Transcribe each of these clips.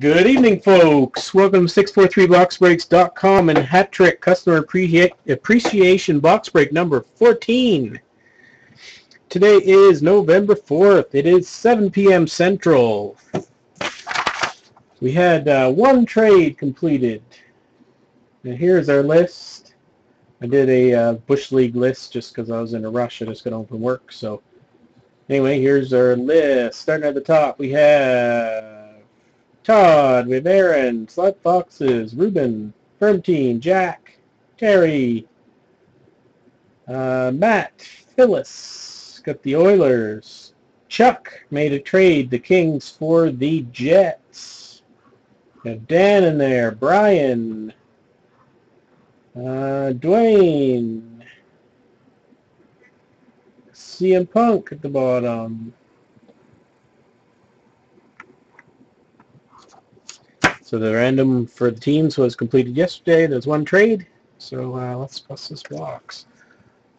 Good evening, folks. Welcome to 643boxbreaks.com and Hat Trick Customer Appreciation Box Break number 14. Today is November 4th. It is 7 p.m. Central. We had uh, one trade completed. And here's our list. I did a uh, Bush League list just because I was in a rush. I just got home from work. So anyway, here's our list. Starting at the top, we have Todd, have Aaron, Slut Foxes, Ruben, Firm Team, Jack, Terry, uh, Matt, Phyllis, got the Oilers, Chuck made a trade, the Kings for the Jets. Got Dan in there, Brian, uh, Dwayne, CM Punk at the bottom. So the random for the teams was completed yesterday. There's one trade. So uh, let's bust this box.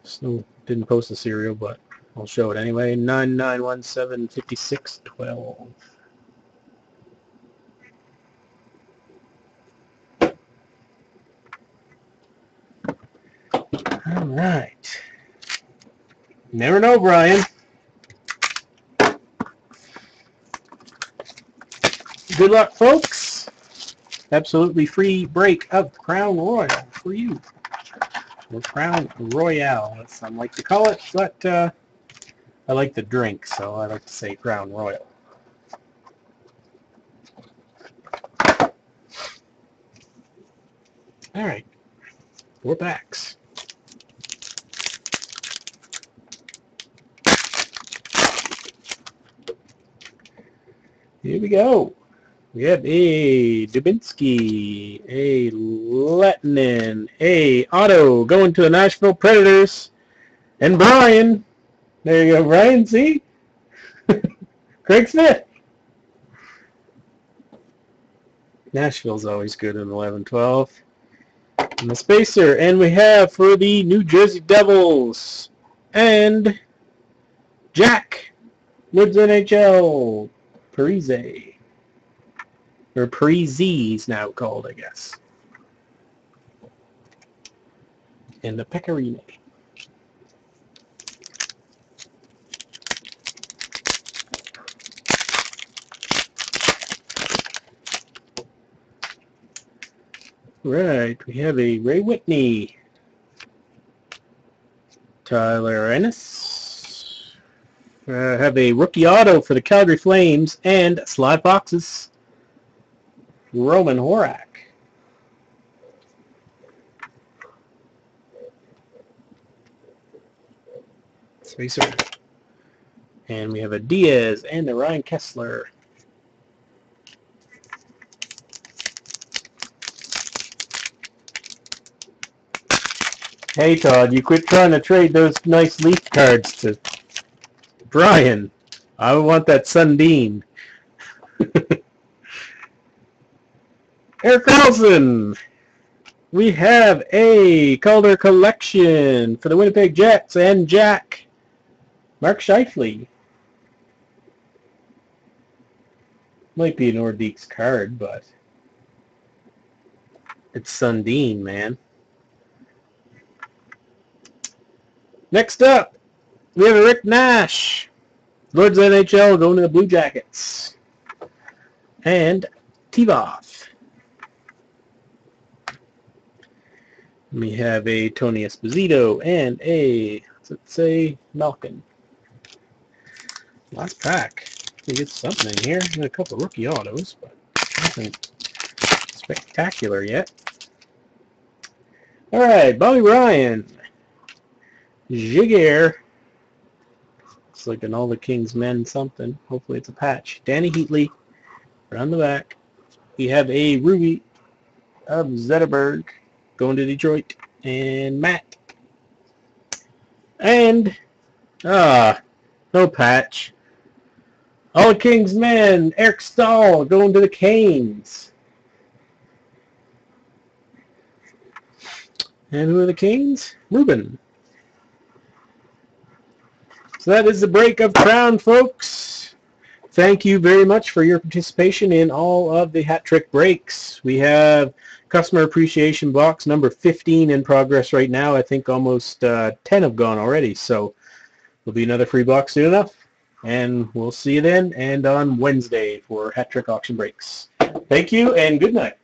Still didn't post the serial, but I'll show it anyway. 99175612. All right. Never know, Brian. Good luck, folks absolutely free break of Crown Royal for you. Or Crown Royale, as some like to call it, but uh, I like the drink, so I like to say Crown Royal. All right, four packs. Here we go. We have a Dubinsky, a Letnin, a auto going to the Nashville Predators, and Brian. There you go, Brian. See? Craig Smith. Nashville's always good in 11-12. And the spacer. And we have for the New Jersey Devils and Jack Woods NHL Parise or Pre-Z is now called, I guess. And the Pecorino. Right, we have a Ray Whitney, Tyler Ennis, uh, have a rookie auto for the Calgary Flames, and slot boxes. Roman Horak. Spacer. And we have a Diaz and a Ryan Kesler. Hey Todd, you quit trying to trade those nice leaf cards to Brian. I want that Sundin. Erik Karlsson. We have a Calder collection for the Winnipeg Jets and Jack. Mark Scheifele. Might be an Nordiques card, but it's Sundin, man. Next up, we have Rick Nash. Lords NHL going to the Blue Jackets. And Tivoff. We have a Tony Esposito and a, let's say, Malkin. Last pack. We get something in here. A couple rookie autos, but nothing spectacular yet. All right, Bobby Ryan. Giguere. Looks like an All the King's Men something. Hopefully it's a patch. Dany Heatley. Around the back. We have a Ruby of Zetterberg going to Detroit, and Matt. And, ah, no patch. All King's men, Eric Staal going to the Canes. And who are the Kings? Ruben. So that is the break of Crown, folks. Thank you very much for your participation in all of the hat trick breaks. We have customer appreciation box number 15 in progress right now. I think almost uh, 10 have gone already, so there'll be another free box soon enough. And we'll see you then and on Wednesday for hat trick auction breaks. Thank you and good night.